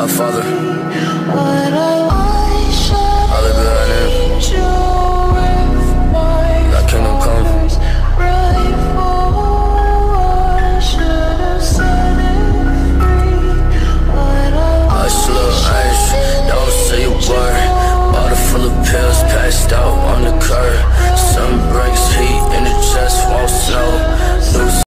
Uh, Father.